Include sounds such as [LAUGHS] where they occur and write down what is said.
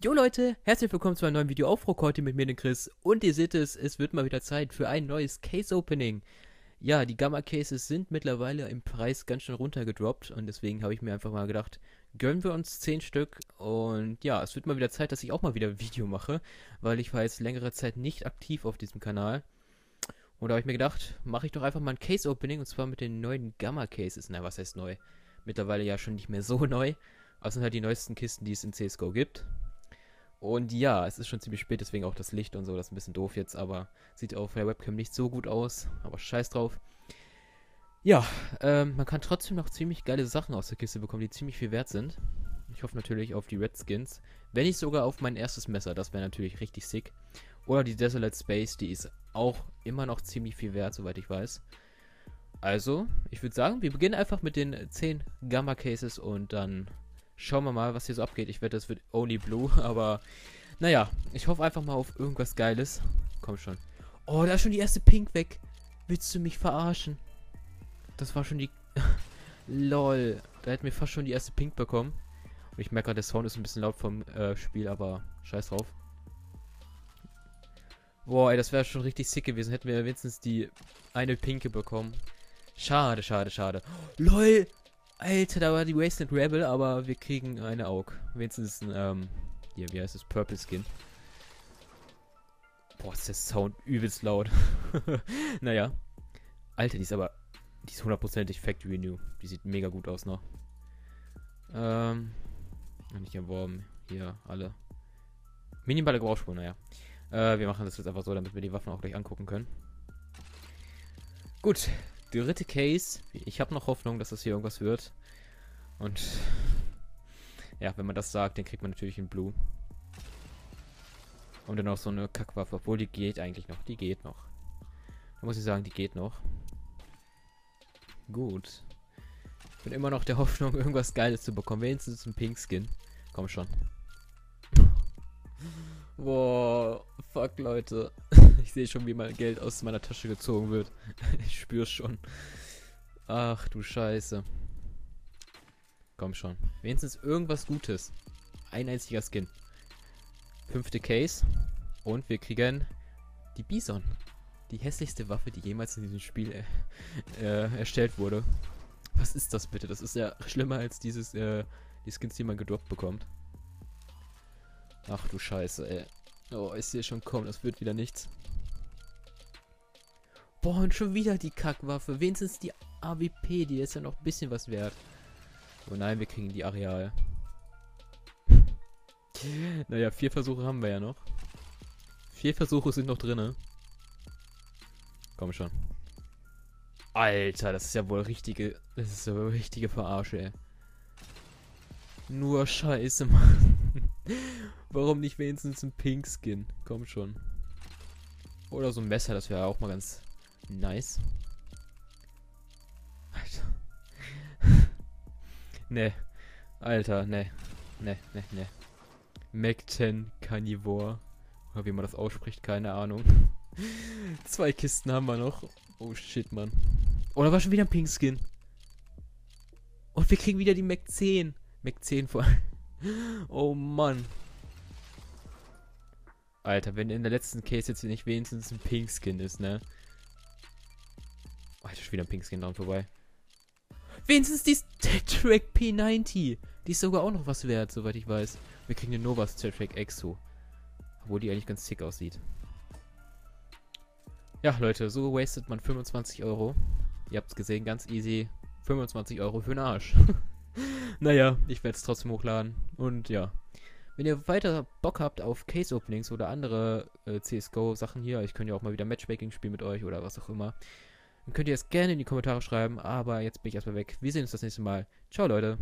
Jo Leute, herzlich willkommen zu einem neuen Video auf Rock mit mir, den Chris. Und ihr seht es, es wird mal wieder Zeit für ein neues Case-Opening. Ja, die Gamma-Cases sind mittlerweile im Preis ganz schön runtergedroppt und deswegen habe ich mir einfach mal gedacht, gönnen wir uns 10 Stück und ja, es wird mal wieder Zeit, dass ich auch mal wieder ein Video mache, weil ich war jetzt längere Zeit nicht aktiv auf diesem Kanal. Und da habe ich mir gedacht, mache ich doch einfach mal ein Case-Opening und zwar mit den neuen Gamma-Cases. Na, was heißt neu? Mittlerweile ja schon nicht mehr so [LAUGHS] neu. Aber sind halt die neuesten Kisten, die es in CSGO gibt. Und ja, es ist schon ziemlich spät, deswegen auch das Licht und so, das ist ein bisschen doof jetzt, aber sieht auf der Webcam nicht so gut aus, aber scheiß drauf. Ja, ähm, man kann trotzdem noch ziemlich geile Sachen aus der Kiste bekommen, die ziemlich viel wert sind. Ich hoffe natürlich auf die Redskins. Wenn nicht sogar auf mein erstes Messer, das wäre natürlich richtig sick. Oder die Desolate Space, die ist auch immer noch ziemlich viel wert, soweit ich weiß. Also, ich würde sagen, wir beginnen einfach mit den 10 Gamma Cases und dann Schauen wir mal, was hier so abgeht. Ich wette, es wird Only Blue, [LAUGHS] aber naja, ich hoffe einfach mal auf irgendwas Geiles. Komm schon. Oh, da ist schon die erste Pink weg. Willst du mich verarschen? Das war schon die... [LAUGHS] Lol. Da hätten wir fast schon die erste Pink bekommen. Und ich merke gerade, der Sound ist ein bisschen laut vom äh, Spiel, aber scheiß drauf. Boah, ey, das wäre schon richtig sick gewesen. Hätten wir wenigstens die eine Pinke bekommen. Schade, schade, schade. LOL! Alter, da war die Wasted Rebel, aber wir kriegen eine Aug. Wenigstens ein, ähm, hier, wie heißt es? Purple Skin. Boah, ist der Sound übelst laut. [LAUGHS] naja. Alter, die ist aber, die ist hundertprozentig Factory New. Die sieht mega gut aus noch. Ähm, nicht erworben. Hier, alle. Minimale Gebrauchsspuren, naja. Äh, wir machen das jetzt einfach so, damit wir die Waffen auch gleich angucken können. Gut, dritte Case. Ich habe noch Hoffnung, dass das hier irgendwas wird. Und ja, wenn man das sagt, dann kriegt man natürlich einen Blue. Und dann auch so eine Kackwaffe, obwohl die geht eigentlich noch. Die geht noch. Da muss ich sagen, die geht noch. Gut. Ich bin immer noch der Hoffnung, [LAUGHS] irgendwas Geiles zu bekommen. Wenigstens ein Pink Skin. Komm schon. Boah, fuck, Leute. [LAUGHS] Ich sehe schon, wie mein Geld aus meiner Tasche gezogen wird. [LAUGHS] ich spüre schon. Ach du Scheiße. Komm schon. Wenigstens irgendwas Gutes. Ein einziger Skin. Fünfte Case. Und wir kriegen die Bison. Die hässlichste Waffe, die jemals in diesem Spiel äh, äh, erstellt wurde. Was ist das bitte? Das ist ja schlimmer als dieses, äh, die Skins, die man gedroppt bekommt. Ach du Scheiße, ey. Oh, ich sehe schon kommen, das wird wieder nichts. Boah, und schon wieder die Kackwaffe. Wenigstens die AWP, die ist ja noch ein bisschen was wert. Oh nein, wir kriegen die Areal. [LAUGHS] naja, vier Versuche haben wir ja noch. Vier Versuche sind noch drinne. Komm schon. Alter, das ist ja wohl richtige. Das ist ja wohl richtige Verarsche, ey. Nur Scheiße, Mann. [LAUGHS] Warum nicht wenigstens ein Pink Skin? Komm schon. Oder so ein Messer, das wäre auch mal ganz Nice. Alter. [LAUGHS] ne. Alter, ne. Ne, ne, ne. Mekten Carnivore. Oder wie man das ausspricht, keine Ahnung. [LAUGHS] Zwei Kisten haben wir noch. Oh shit, Mann. Oh, da war schon wieder ein Pink Skin. Und wir kriegen wieder die Mac 10. Mac 10 vor. [LAUGHS] oh Mann. Alter, wenn in der letzten Case jetzt nicht wenigstens ein Pink Skin ist, ne? Ist wieder ein Pinkskin dran vorbei. Wenigstens die Track P90. Die ist sogar auch noch was wert, soweit ich weiß. Wir kriegen eine Nova Track Exo. Obwohl die eigentlich ganz sick aussieht. Ja, Leute, so wastet man 25 Euro. Ihr habt es gesehen, ganz easy. 25 Euro für den Arsch. [LAUGHS] naja, ich werde es trotzdem hochladen. Und ja. Wenn ihr weiter Bock habt auf Case Openings oder andere äh, CSGO-Sachen hier, ich könnte ja auch mal wieder Matchmaking spielen mit euch oder was auch immer, dann könnt ihr es gerne in die Kommentare schreiben. Aber jetzt bin ich erstmal weg. Wir sehen uns das nächste Mal. Ciao, Leute.